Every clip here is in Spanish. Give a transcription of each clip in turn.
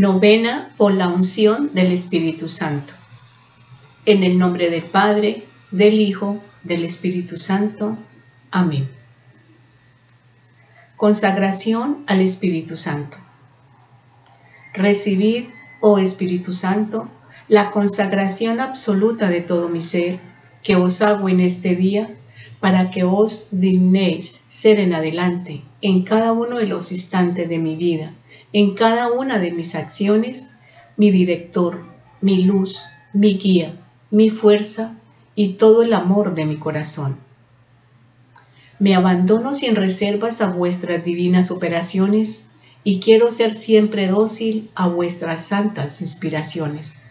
Novena por la unción del Espíritu Santo. En el nombre del Padre, del Hijo, del Espíritu Santo. Amén. Consagración al Espíritu Santo. Recibid, oh Espíritu Santo, la consagración absoluta de todo mi ser, que os hago en este día, para que os dignéis ser en adelante, en cada uno de los instantes de mi vida, en cada una de mis acciones, mi director, mi luz, mi guía, mi fuerza y todo el amor de mi corazón. Me abandono sin reservas a vuestras divinas operaciones y quiero ser siempre dócil a vuestras santas inspiraciones.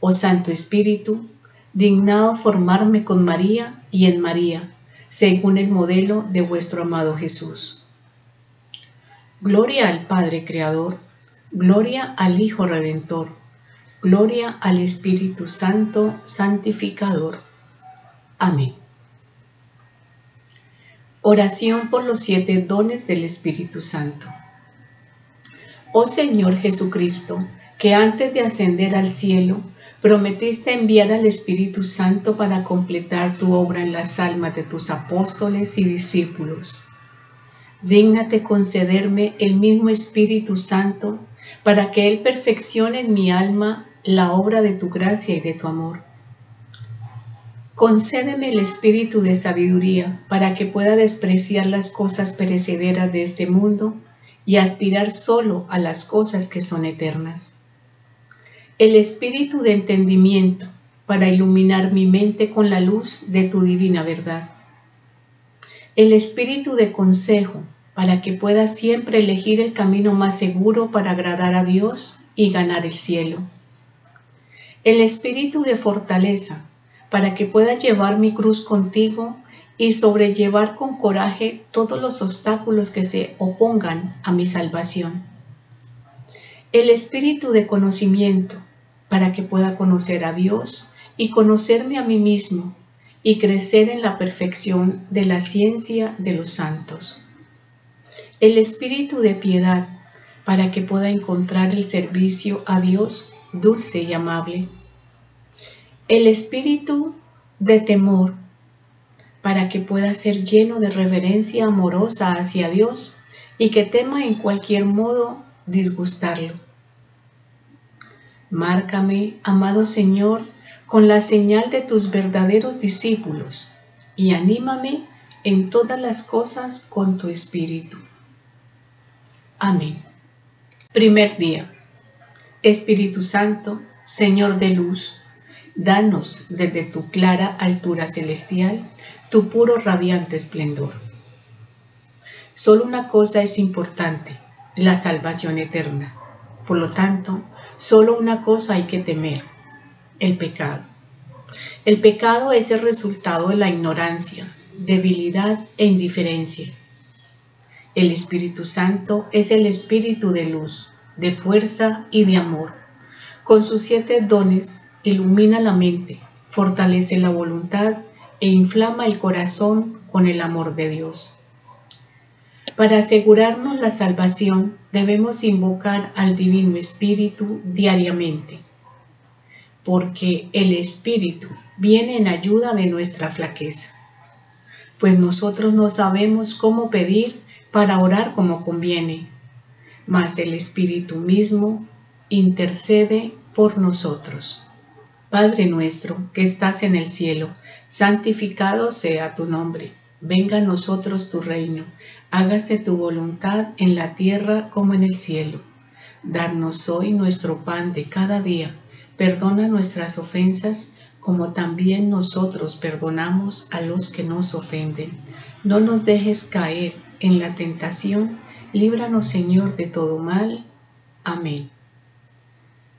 Oh Santo Espíritu, dignado formarme con María y en María, según el modelo de vuestro amado Jesús. Gloria al Padre Creador, gloria al Hijo Redentor, gloria al Espíritu Santo Santificador. Amén. Oración por los siete dones del Espíritu Santo. Oh Señor Jesucristo, que antes de ascender al cielo, prometiste enviar al Espíritu Santo para completar tu obra en las almas de tus apóstoles y discípulos Dígnate concederme el mismo Espíritu Santo para que Él perfeccione en mi alma la obra de tu gracia y de tu amor. Concédeme el espíritu de sabiduría para que pueda despreciar las cosas perecederas de este mundo y aspirar solo a las cosas que son eternas. El espíritu de entendimiento para iluminar mi mente con la luz de tu divina verdad el espíritu de consejo para que pueda siempre elegir el camino más seguro para agradar a Dios y ganar el cielo. El espíritu de fortaleza para que pueda llevar mi cruz contigo y sobrellevar con coraje todos los obstáculos que se opongan a mi salvación. El espíritu de conocimiento para que pueda conocer a Dios y conocerme a mí mismo y crecer en la perfección de la ciencia de los santos. El espíritu de piedad para que pueda encontrar el servicio a Dios dulce y amable. El espíritu de temor para que pueda ser lleno de reverencia amorosa hacia Dios y que tema en cualquier modo disgustarlo. Márcame, amado Señor, con la señal de tus verdaderos discípulos y anímame en todas las cosas con tu espíritu. Amén. Primer día. Espíritu Santo, Señor de luz, danos desde tu clara altura celestial tu puro radiante esplendor. Solo una cosa es importante, la salvación eterna. Por lo tanto, solo una cosa hay que temer, el pecado. El pecado es el resultado de la ignorancia, debilidad e indiferencia. El Espíritu Santo es el Espíritu de luz, de fuerza y de amor. Con sus siete dones ilumina la mente, fortalece la voluntad e inflama el corazón con el amor de Dios. Para asegurarnos la salvación debemos invocar al Divino Espíritu diariamente porque el Espíritu viene en ayuda de nuestra flaqueza, pues nosotros no sabemos cómo pedir para orar como conviene, mas el Espíritu mismo intercede por nosotros. Padre nuestro que estás en el cielo, santificado sea tu nombre. Venga a nosotros tu reino, hágase tu voluntad en la tierra como en el cielo. Darnos hoy nuestro pan de cada día Perdona nuestras ofensas como también nosotros perdonamos a los que nos ofenden. No nos dejes caer en la tentación, líbranos Señor de todo mal. Amén.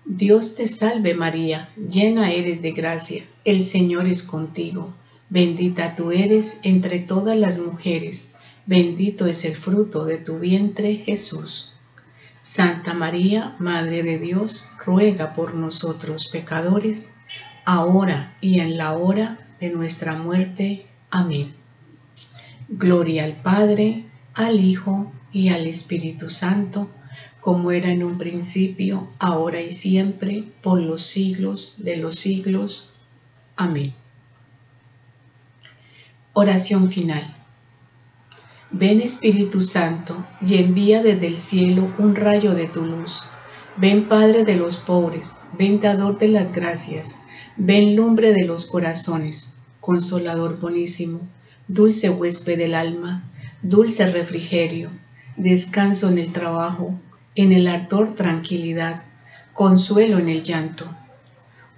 Dios te salve María, llena eres de gracia, el Señor es contigo, bendita tú eres entre todas las mujeres, bendito es el fruto de tu vientre Jesús. Santa María, Madre de Dios, ruega por nosotros pecadores, ahora y en la hora de nuestra muerte. Amén. Gloria al Padre, al Hijo y al Espíritu Santo, como era en un principio, ahora y siempre, por los siglos de los siglos. Amén. Oración final. Ven Espíritu Santo y envía desde el cielo un rayo de tu luz. Ven Padre de los pobres, ven dador de las gracias, ven lumbre de los corazones, consolador bonísimo, dulce huésped del alma, dulce refrigerio, descanso en el trabajo, en el ardor tranquilidad, consuelo en el llanto.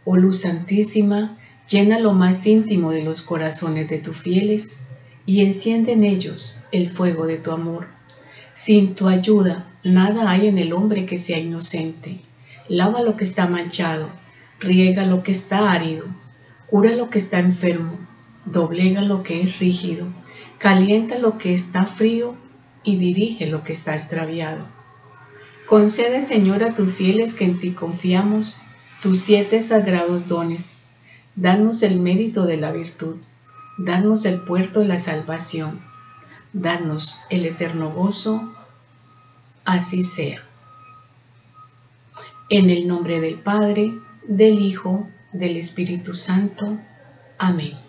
Oh luz santísima, llena lo más íntimo de los corazones de tus fieles y enciende en ellos el fuego de tu amor. Sin tu ayuda, nada hay en el hombre que sea inocente. Lava lo que está manchado, riega lo que está árido, cura lo que está enfermo, doblega lo que es rígido, calienta lo que está frío y dirige lo que está extraviado. Concede, Señor, a tus fieles que en ti confiamos tus siete sagrados dones. Danos el mérito de la virtud, danos el puerto de la salvación, danos el eterno gozo, así sea. En el nombre del Padre, del Hijo, del Espíritu Santo. Amén.